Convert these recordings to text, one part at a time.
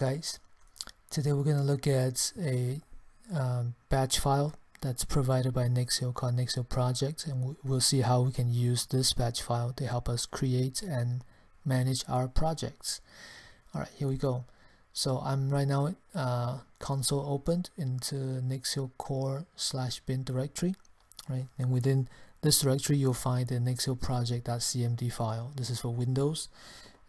guys. Today we're going to look at a um, batch file that's provided by Nexial called Nexial project and we'll see how we can use this batch file to help us create and manage our projects. Alright here we go. So I'm right now uh, console opened into Nexial core slash bin directory right? And within this directory you'll find the Nexial project.cmd file. This is for Windows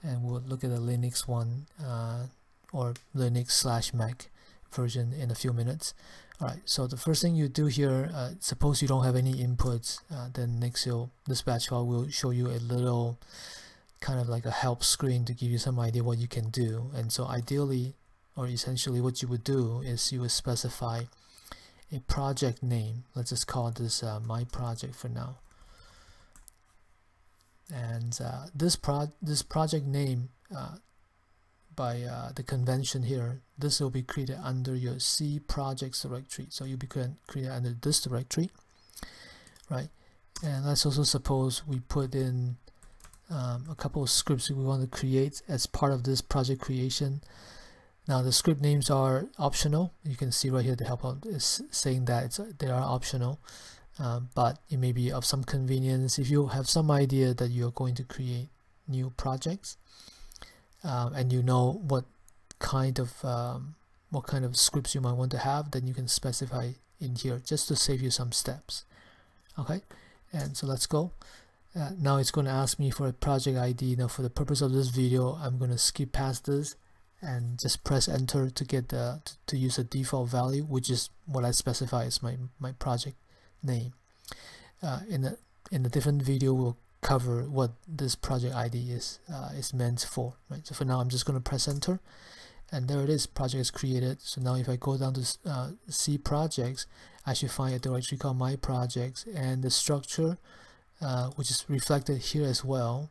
and we'll look at the Linux one uh, or Linux slash Mac version in a few minutes. Alright, so the first thing you do here, uh, suppose you don't have any inputs, uh, then Nexial, this batch file will show you a little kind of like a help screen to give you some idea what you can do. And so ideally, or essentially what you would do is you would specify a project name. Let's just call this uh, my project for now and uh, this pro this project name uh, by uh, the convention here this will be created under your C projects directory. So you'll be created under this directory right? And let's also suppose we put in um, a couple of scripts we want to create as part of this project creation. Now the script names are optional. You can see right here the help out is saying that they are optional um, but it may be of some convenience if you have some idea that you're going to create new projects um, and you know what kind of um, what kind of scripts you might want to have then you can specify in here just to save you some steps. Okay? And so let's go. Uh, now it's going to ask me for a project ID now for the purpose of this video I'm going to skip past this and just press enter to get the to, use a default value which is what I specify as my my project name. Uh, in a in a different video, we'll cover what this project ID is uh, is meant for. Right. So for now, I'm just going to press enter, and there it is. Project is created. So now, if I go down to uh, C projects, I should find a directory called My Projects, and the structure, uh, which is reflected here as well.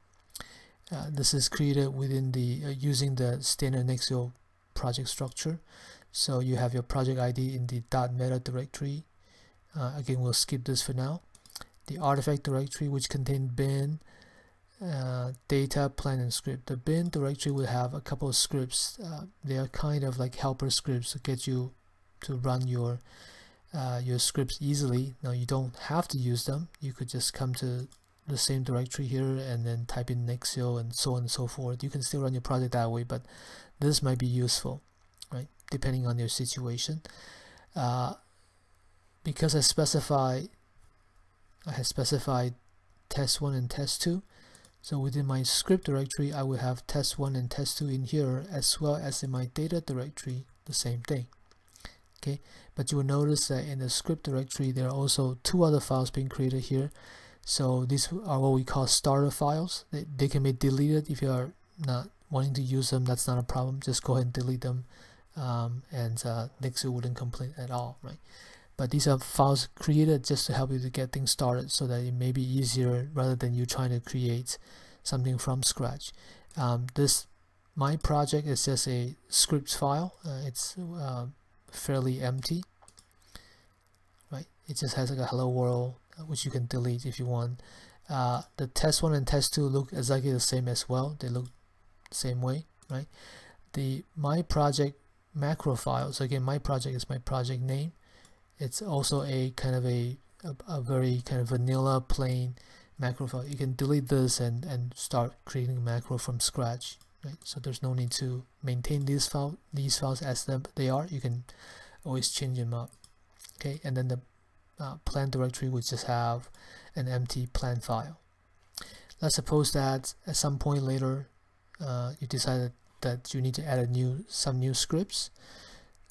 Uh, this is created within the uh, using the standard Nexial project structure. So you have your project ID in the dot .meta directory uh, again we'll skip this for now the artifact directory which contain bin uh, data plan and script. The bin directory will have a couple of scripts. Uh, they are kind of like helper scripts to get you to run your uh, your scripts easily. Now you don't have to use them. You could just come to the same directory here and then type in Nexial and so on and so forth. You can still run your project that way but this might be useful right depending on your situation. Uh, because I specify I have specified test1 and test2 so within my script directory I will have test1 and test2 in here as well as in my data directory the same thing. Okay? But you will notice that in the script directory there are also two other files being created here. So these are what we call starter files. They, they can be deleted if you are not wanting to use them. That's not a problem. Just go ahead and delete them um, and uh, wouldn't complain at all right but these are files created just to help you to get things started so that it may be easier rather than you trying to create something from scratch. Um, this my project is just a script file. Uh, it's uh, fairly empty right? It just has like a hello world uh, which you can delete if you want. Uh, the test 1 and test 2 look exactly the same as well. They look same way right? The my project macro file so again my project is my project name it's also a kind of a, a, a, very kind of vanilla plain macro file. You can delete this and and start creating a macro from scratch right? So there's no need to maintain these file these files as them they are. You can always change them up okay? And then the uh, plan directory would just have an empty plan file. Let's suppose that at some point later uh, you decided that you need to add a new some new scripts.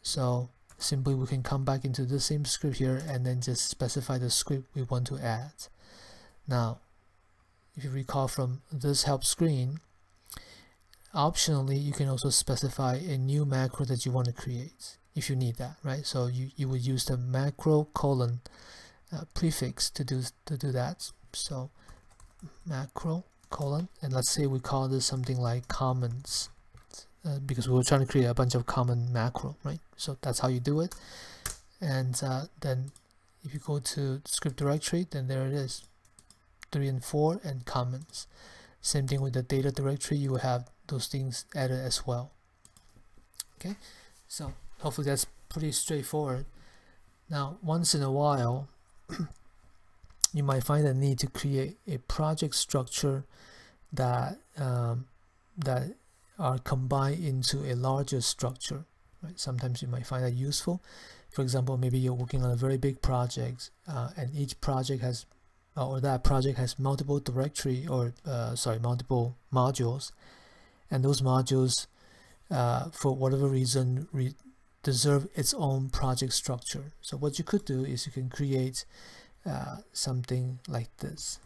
So simply we can come back into the same script here and then just specify the script we want to add. Now if you recall from this help screen optionally you can also specify a new macro that you want to create if you need that right? So you, you would use the macro colon uh, prefix to do to do that. So macro colon and let's say we call this something like commons uh, because we were trying to create a bunch of common macro, right? So that's how you do it. And uh, then if you go to script directory, then there it is, 3 and 4 and comments. Same thing with the data directory, you will have those things added as well. okay so hopefully that's pretty straightforward now once in a while you might find a need to create a project structure that um, that are combined into a larger structure right? Sometimes you might find that useful. For example maybe you're working on a very big project uh, and each project has or that project has multiple directory or uh, sorry multiple modules. And those modules uh, for whatever reason re deserve its own project structure. So what you could do is you can create uh, something like this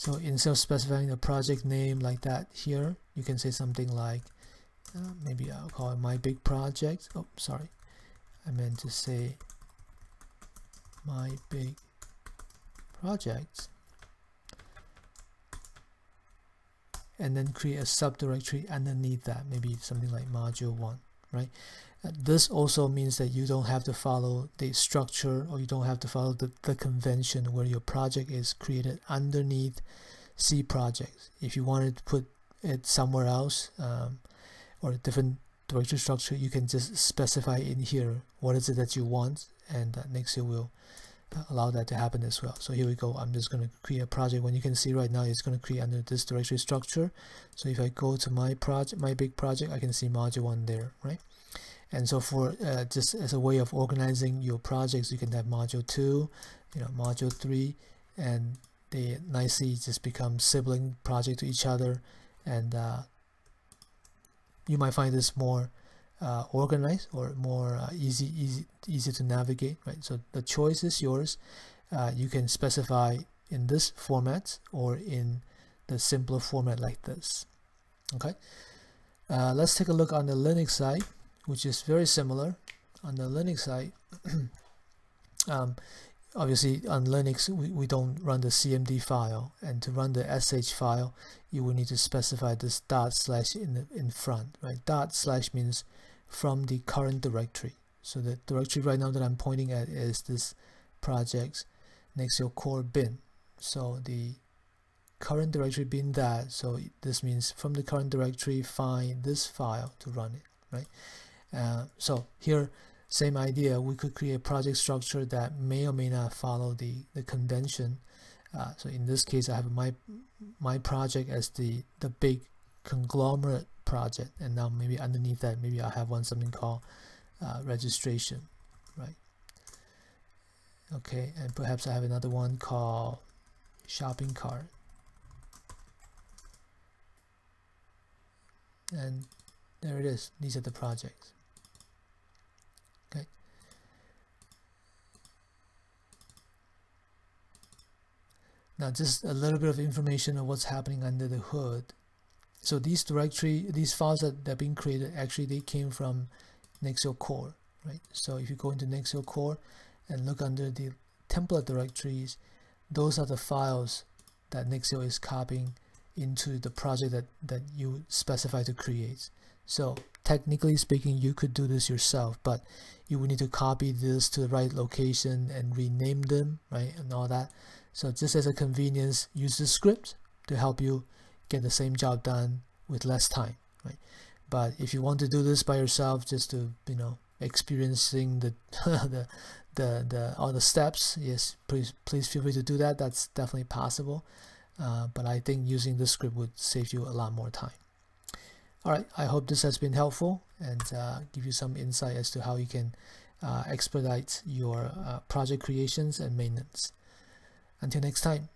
so instead of specifying the project name like that here you can say something like uh, maybe I'll call it my big project. Oh sorry. I meant to say my big project. And then create a subdirectory underneath that. Maybe something like module 1 right? Uh, this also means that you don't have to follow the structure or you don't have to follow the, the convention where your project is created underneath C projects. If you wanted to put it somewhere else um, or a different directory structure you can just specify in here what is it that you want and uh, Nexial will allow that to happen as well. So here we go. I'm just going to create a project. When you can see right now, it's going to create under this directory structure. So if I go to my project, my big project, I can see module one there, right? And so for uh, just as a way of organizing your projects, you can have module two, you know, module three, and they nicely just become sibling project to each other. And uh, you might find this more uh, organized or more uh, easy easy easy to navigate right? So the choice is yours. Uh, you can specify in this format or in the simpler format like this okay? Uh, let's take a look on the Linux side which is very similar. On the Linux side um, obviously on Linux we, we don't run the CMD file. And to run the sh file you will need to specify this dot slash in the in front right? Dot slash means from the current directory. So the directory right now that I'm pointing at is this projects Nexial core bin. So the current directory being that, so this means from the current directory find this file to run it, right? Uh, so here, same idea, we could create a project structure that may or may not follow the, the convention. Uh, so in this case, I have my my project as the, the big conglomerate project and now maybe underneath that maybe I have one something called uh, registration right? Okay and perhaps I have another one called shopping cart. And there it is. These are the projects. Okay. Now just a little bit of information of what's happening under the hood so these directory these files that, that are being created actually they came from Nexial core right? So if you go into Nexial core and look under the template directories those are the files that Nexial is copying into the project that that you specify to create. So technically speaking you could do this yourself but you would need to copy this to the right location and rename them right and all that. So just as a convenience use the script to help you get the same job done with less time right? But if you want to do this by yourself just to you know experiencing the the the, the all the steps yes please please feel free to do that. That's definitely possible. Uh, but I think using this script would save you a lot more time. Alright I hope this has been helpful and uh, give you some insight as to how you can uh, expedite your uh, project creations and maintenance. Until next time